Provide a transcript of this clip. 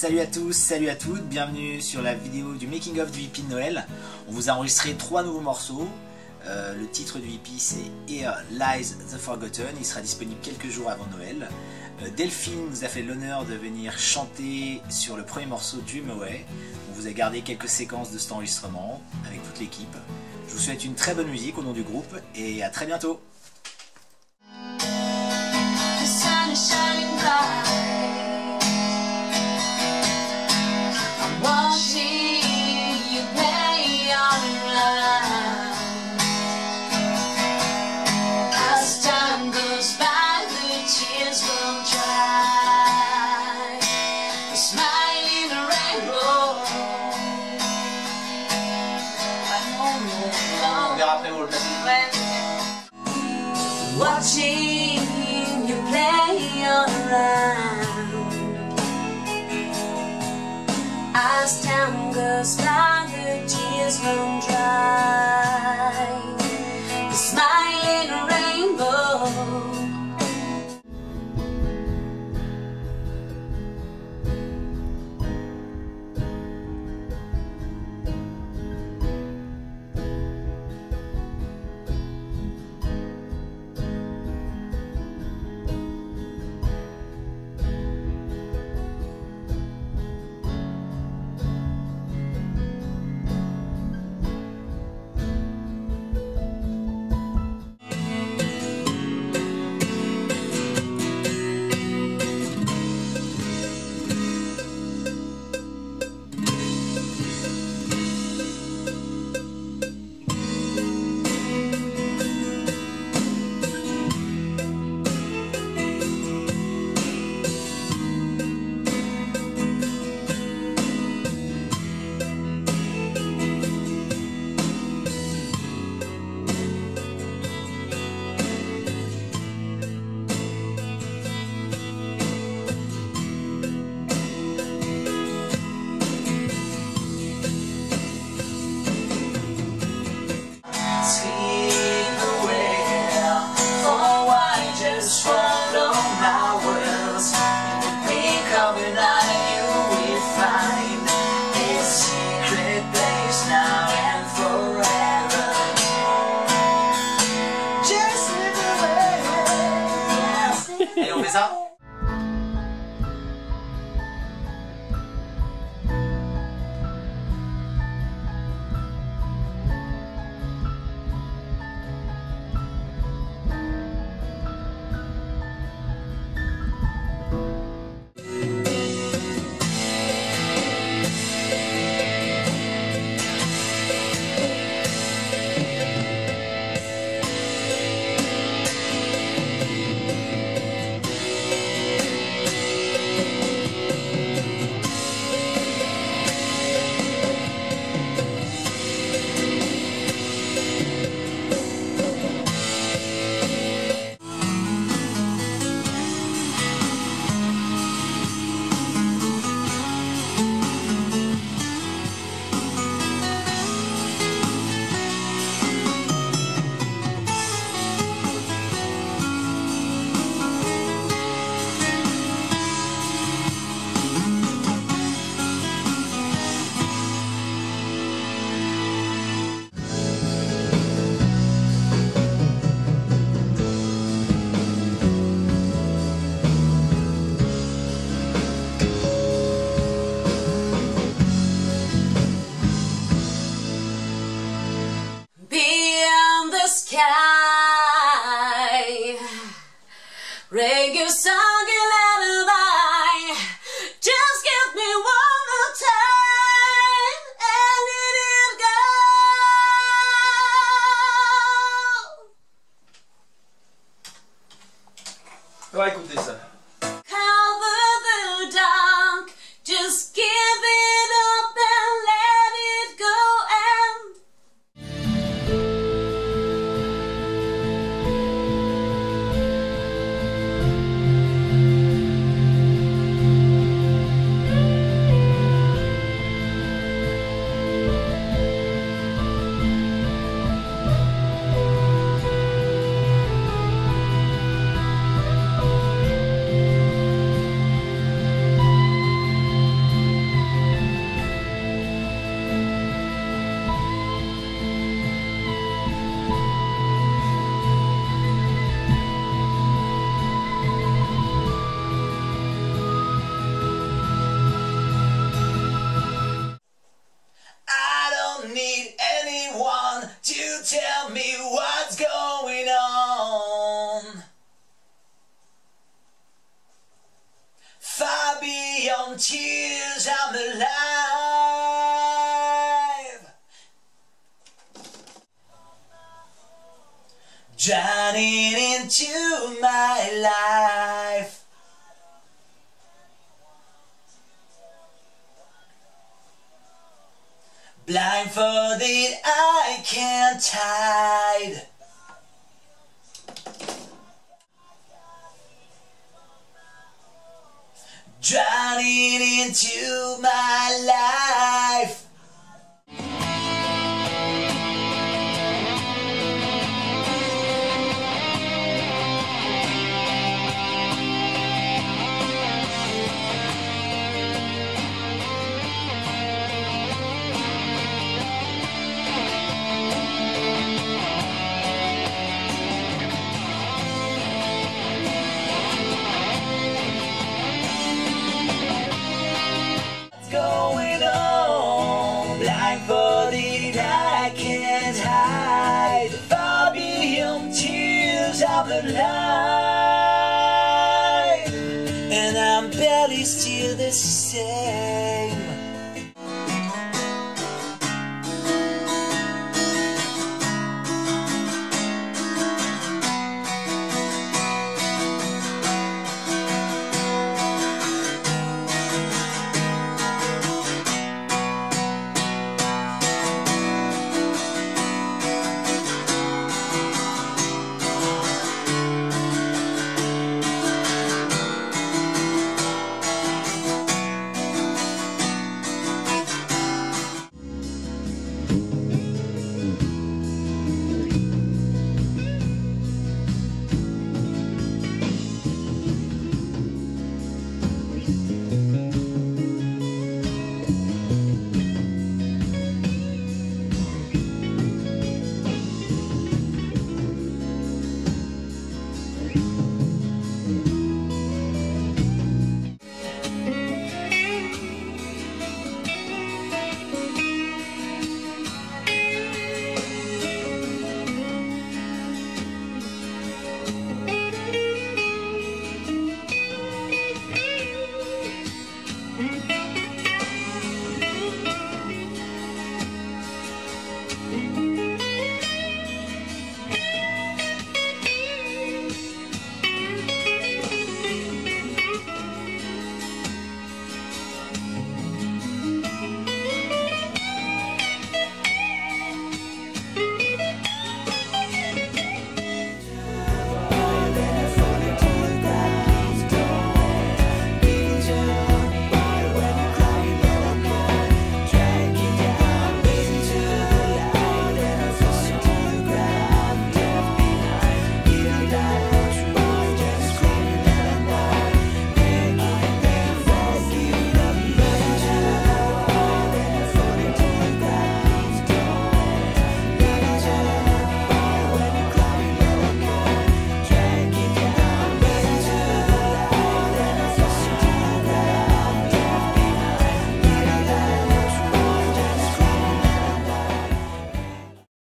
Salut à tous, salut à toutes, bienvenue sur la vidéo du making of du hippie de Noël. On vous a enregistré trois nouveaux morceaux. Euh, le titre du hippie c'est Here Lies the Forgotten, il sera disponible quelques jours avant Noël. Euh, Delphine nous a fait l'honneur de venir chanter sur le premier morceau Dream Away. On vous a gardé quelques séquences de cet enregistrement avec toute l'équipe. Je vous souhaite une très bonne musique au nom du groupe et à très bientôt. As time goes by, the tears run dry I'm alive. Drowning into my life. Blindfolded, I can't hide. Drowning into my life. And I'm barely still the same.